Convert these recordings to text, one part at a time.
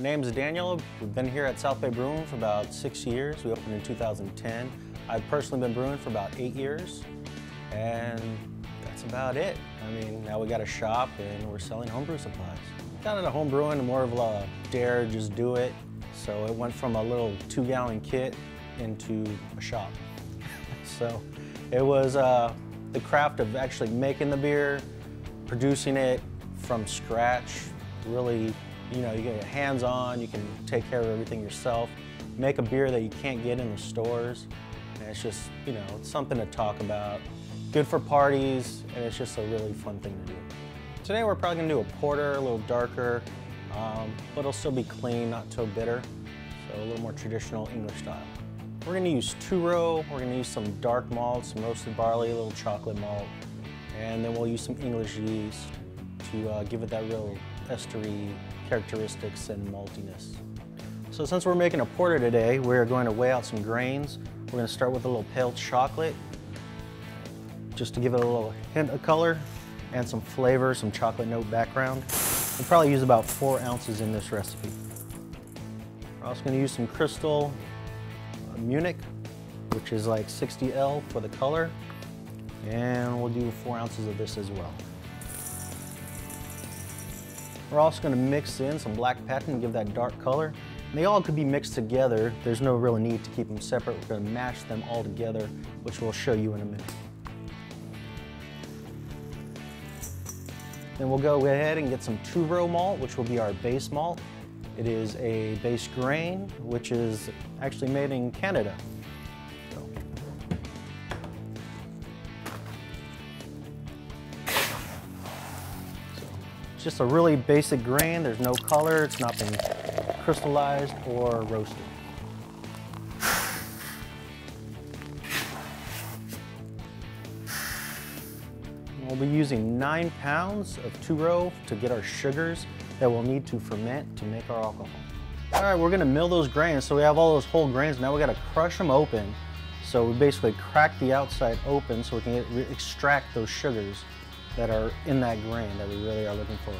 My name is Daniel. We've been here at South Bay Brewing for about six years. We opened in 2010. I've personally been brewing for about eight years, and that's about it. I mean, now we got a shop and we're selling homebrew supplies. Got into home brewing more of a dare, just do it. So it went from a little two gallon kit into a shop. so it was uh, the craft of actually making the beer, producing it from scratch, really, you know, you get your hands on, you can take care of everything yourself, make a beer that you can't get in the stores. And it's just, you know, it's something to talk about. Good for parties, and it's just a really fun thing to do. Today we're probably gonna do a porter, a little darker, um, but it'll still be clean, not too bitter. So a little more traditional English style. We're gonna use two row, we're gonna use some dark malt, some roasted barley, a little chocolate malt, and then we'll use some English yeast to uh, give it that real estery characteristics and maltiness. So since we're making a porter today, we're going to weigh out some grains. We're gonna start with a little pale chocolate, just to give it a little hint of color and some flavor, some chocolate note background. We'll probably use about four ounces in this recipe. We're also gonna use some crystal Munich, which is like 60L for the color. And we'll do four ounces of this as well. We're also gonna mix in some black patent and give that dark color. They all could be mixed together. There's no real need to keep them separate. We're gonna mash them all together, which we'll show you in a minute. Then we'll go ahead and get some two-row malt, which will be our base malt. It is a base grain, which is actually made in Canada. It's just a really basic grain. There's no color. It's not been crystallized or roasted. We'll be using nine pounds of two-row to get our sugars that we'll need to ferment to make our alcohol. All right, we're gonna mill those grains. So we have all those whole grains. Now we gotta crush them open. So we basically crack the outside open so we can get, extract those sugars that are in that grain that we really are looking for.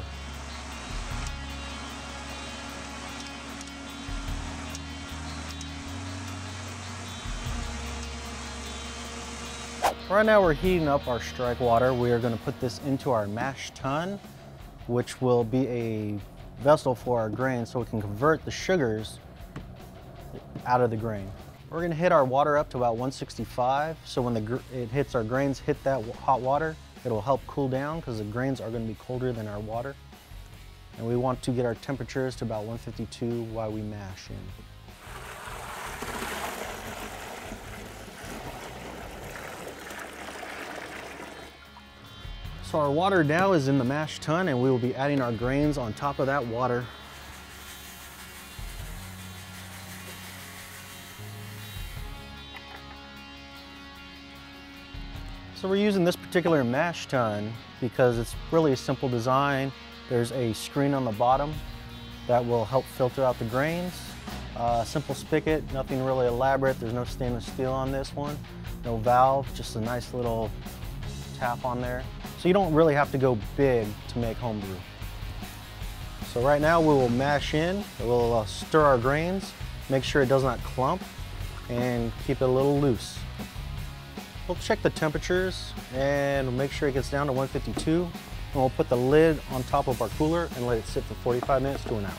Right now we're heating up our strike water. We are gonna put this into our mash tun, which will be a vessel for our grain so we can convert the sugars out of the grain. We're gonna hit our water up to about 165, so when the it hits our grains, hit that hot water, it'll help cool down because the grains are gonna be colder than our water. And we want to get our temperatures to about 152 while we mash in. So our water now is in the mash tun and we will be adding our grains on top of that water. So we're using this particular mash tun because it's really a simple design. There's a screen on the bottom that will help filter out the grains. Uh, simple spigot, nothing really elaborate. There's no stainless steel on this one. No valve, just a nice little tap on there. So you don't really have to go big to make homebrew. So right now we will mash in, we'll uh, stir our grains, make sure it does not clump, and keep it a little loose. We'll check the temperatures and make sure it gets down to 152, and we'll put the lid on top of our cooler and let it sit for 45 minutes to an hour.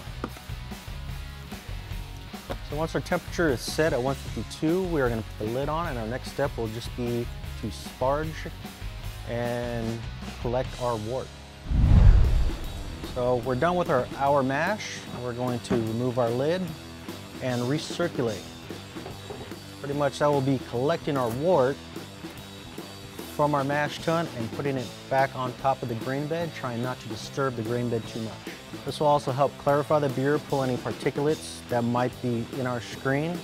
So once our temperature is set at 152, we are going to put the lid on and our next step will just be to sparge and collect our wort. So we're done with our hour mash. We're going to remove our lid and recirculate. Pretty much that will be collecting our wort from our mash tun and putting it back on top of the grain bed, trying not to disturb the grain bed too much. This will also help clarify the beer, pull any particulates that might be in our screen,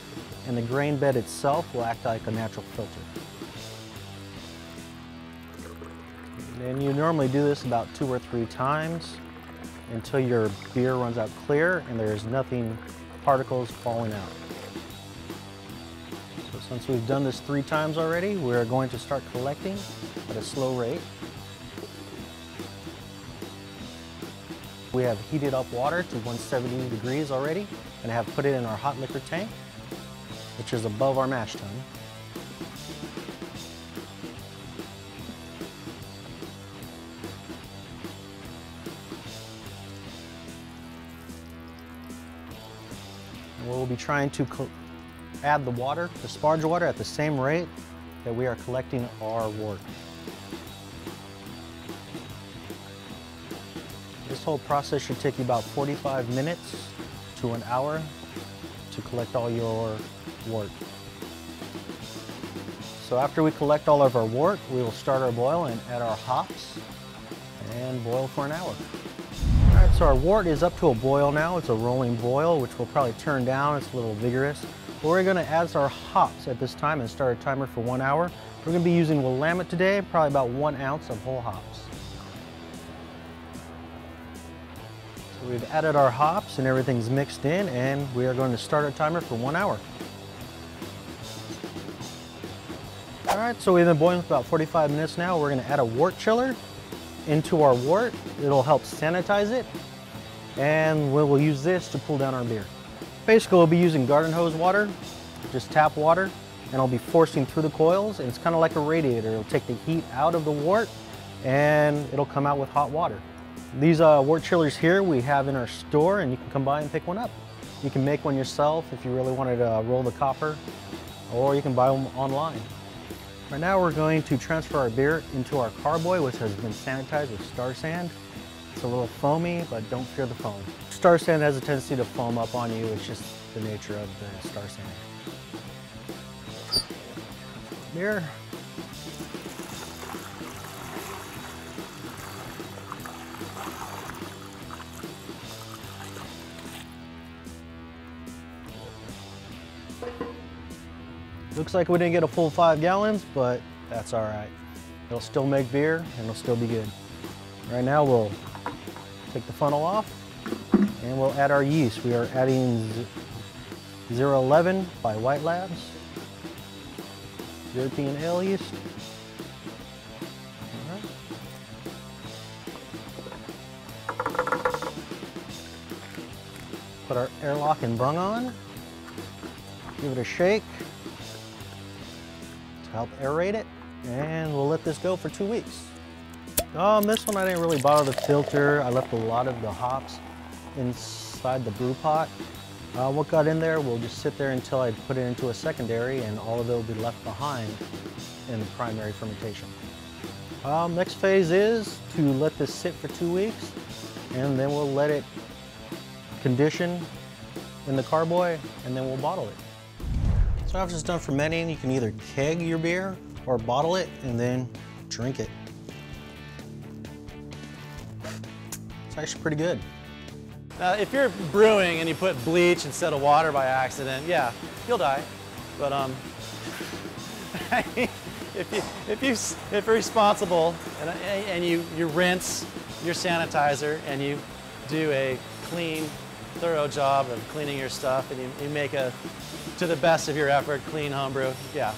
and the grain bed itself will act like a natural filter. And you normally do this about two or three times until your beer runs out clear and there's nothing, particles falling out. Since we've done this three times already, we're going to start collecting at a slow rate. We have heated up water to 170 degrees already and have put it in our hot liquor tank, which is above our mash tun. We'll be trying to add the water, the sparge water, at the same rate that we are collecting our wort. This whole process should take you about 45 minutes to an hour to collect all your wort. So after we collect all of our wort, we will start our boil and add our hops and boil for an hour. All right, so our wort is up to a boil now. It's a rolling boil, which we'll probably turn down. It's a little vigorous. We're gonna add our hops at this time and start a timer for one hour. We're gonna be using Willamette today, probably about one ounce of whole hops. So we've added our hops and everything's mixed in and we are going to start our timer for one hour. All right, so we've been boiling for about 45 minutes now. We're gonna add a wort chiller into our wort. It'll help sanitize it. And we'll use this to cool down our beer. Basically, we'll be using garden hose water, just tap water, and I'll be forcing through the coils, and it's kind of like a radiator. It'll take the heat out of the wort, and it'll come out with hot water. These uh, wort chillers here we have in our store, and you can come by and pick one up. You can make one yourself if you really wanted to uh, roll the copper, or you can buy them online. Right now we're going to transfer our beer into our carboy, which has been sanitized with Star San. It's a little foamy, but don't fear the foam. Star San has a tendency to foam up on you. It's just the nature of the Star San. Here. Looks like we didn't get a full five gallons, but that's all right. It'll still make beer and it'll still be good. Right now we'll take the funnel off and we'll add our yeast. We are adding 011 by White Labs, European ale yeast. Put our airlock and bung on. Give it a shake to help aerate it. And we'll let this go for two weeks. Um, this one I didn't really bother the filter. I left a lot of the hops inside the brew pot. Uh, what got in there will just sit there until I put it into a secondary and all of it will be left behind in the primary fermentation. Um, next phase is to let this sit for two weeks and then we'll let it condition in the carboy and then we'll bottle it. So after it's done fermenting, you can either keg your beer or bottle it and then drink it. Actually pretty good. Now, if you're brewing and you put bleach instead of water by accident, yeah, you'll die. But um, if you if you if you're responsible and, and you you rinse your sanitizer and you do a clean, thorough job of cleaning your stuff and you, you make a to the best of your effort clean homebrew, yeah,